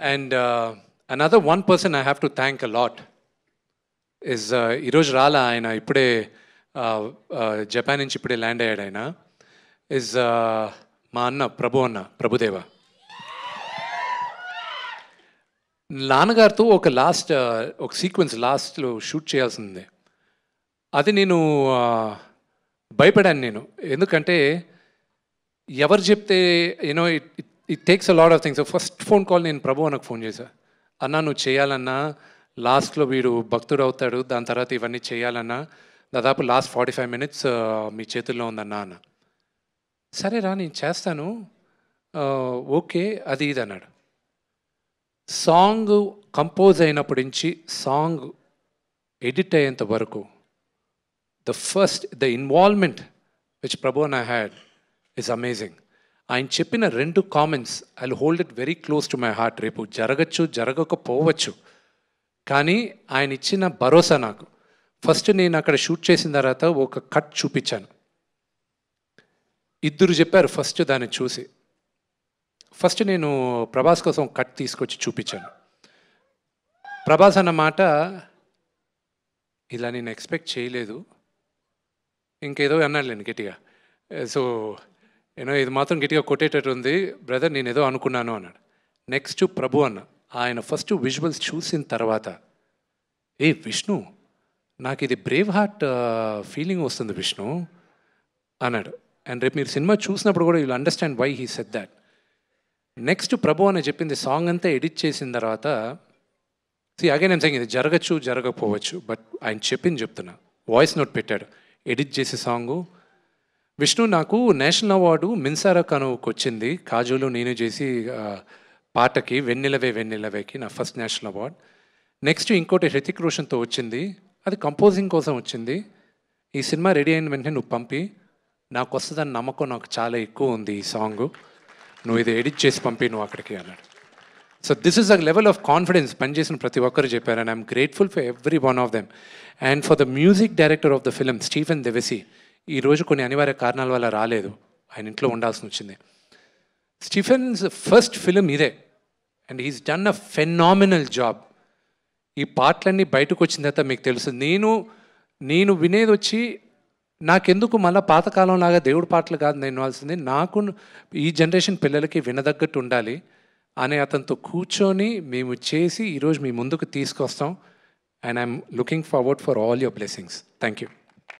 And another one person I have to thank a lot is ఈరోజు రాలా ఆయన ఇప్పుడే జపాన్ నుంచి ఇప్పుడే ల్యాండ్ అయ్యాడు ఆయన. ఇస్ uh, మా అన్న ప్రభు అన్న ప్రభుదేవ. నాన్నగారితో ఒక లాస్ట్ uh, ఒక సీక్వెన్స్ లాస్ట్లో షూట్ చేయాల్సిందే. అది నేను భయపడాను నేను. ఎందుకంటే ఎవరు చెప్తే you know it it takes a lot of things first phone call నేను ప్రభు అన్నకు ఫోన్ చేశా. అన్నా నువ్వు చేయాలన్నా లాస్ట్లో వీడు భక్తుడు అవుతాడు దాని తర్వాత ఇవన్నీ చేయాలన్నా దాదాపు లాస్ట్ ఫార్టీ ఫైవ్ మినిట్స్ మీ చేతుల్లో ఉందన్నా అన్న. సరే రా నేను చేస్తాను. ఓకే అది ఇది అన్నాడు. సాంగ్ కంపోజ్ అయినప్పటి నుంచి సాంగ్ ఎడిట్ అయ్యేంత వరకు the first the involvement which Prabhu and I had is amazing ఆయన చెప్పిన రెండు comments I hold it very close to my heart రేపు జరగచ్చు జరగకపోవచ్చు. కానీ ఆయన ఇచ్చిన భరోసా నాకు. ఫస్ట్ నేను అక్కడ షూట్ చేసిన తర్వాత ఒక కట్ చూపించాను. ఇద్దరు చెప్పారు ఫస్ట్ దాన్ని చూసి. ఫస్ట్ నేను ప్రభాస్ కోసం కట్ తీసుకొచ్చి చూపించాను. ప్రభాస్ అన్న మాట ఇలా నేను ఎక్స్పెక్ట్ చేయలేదు. ఇంకేదో అన్నాడు నేను గట్టిగా. సో నేను ఇది మాత్రం గట్టిగా కొట్టేటట్టు ఉంది. బ్రదర్ నేను ఏదో అనుకున్నాను అన్నాడు. నెక్స్ట్ ప్రభు అన్న ఆయన ఫస్ట్ విజువల్స్ చూసిన తర్వాత ఏ విష్ణు నాకు ఇది బ్రేవ్ హార్ట్ ఫీలింగ్ వస్తుంది విష్ణు అన్నాడు. అండ్ రేపు మీరు సినిమా చూసినప్పుడు కూడా you'll understand why he said that next Prabhu అని చెప్పింది సాంగ్ అంతా ఎడిట్ చేసిన తర్వాత సి అగైన్ నేను ఇది జరగచ్చు జరగకపోవచ్చు బట్ ఆయన చెప్పింది చెప్తున్నా. వాయిస్ నోట్ పెట్టాడు. ఎడిట్ చేసే సాంగు విష్ణు నాకు నేషనల్ అవార్డు మిన్సారా కనుకు వచ్చింది కాజులు నేను చేసి పాటకి వెన్నెలవే వెన్నెలవేకి నా ఫస్ట్ నేషనల్ అవార్డ్. నెక్స్ట్ ఇంకోటి హృతిక్ రోషన్తో వచ్చింది. అది కంపోజింగ్ కోసం వచ్చింది. ఈ సినిమా రెడీ అయిన వెంటనే నువ్వు పంపి. నాకు వస్తుందని నమ్మకం నాకు చాలా ఎక్కువ ఉంది ఈ సాంగ్. నువ్వు ఇది ఎడిట్ చేసి పంపి నువ్వు అక్కడికి అన్నాడు. So this is a level of confidence పనిచేసిన ప్రతి ఒక్కరు చెప్పారు. And I'm grateful for every one of them. And for the music director of the film Stephen Devassy ఈ రోజు కొన్ని అనివార్య కారణాల వల్ల రాలేదు. ఆయన ఇంట్లో ఉండాల్సి వచ్చింది. స్టీఫెన్స్ ఫస్ట్ ఫిలిం ఇదే. And he's done a phenomenal job. ఈ పాటలన్నీ బయటకు వచ్చిన తర్వాత మీకు తెలుసు. నేను నేను వినేది వచ్చి నాకెందుకు మళ్ళీ పాతకాలం లాగా దేవుడి పాటలు కాదు నేను వినాల్సింది? నాకు ఈ జనరేషన్ పిల్లలకి వినదగ్గట్టు ఉండాలి అనే అతనితో కూర్చొని మేము చేసి ఈరోజు మీ ముందుకు తీసుకొస్తాం. And I'm looking forward for all your blessings. Thank you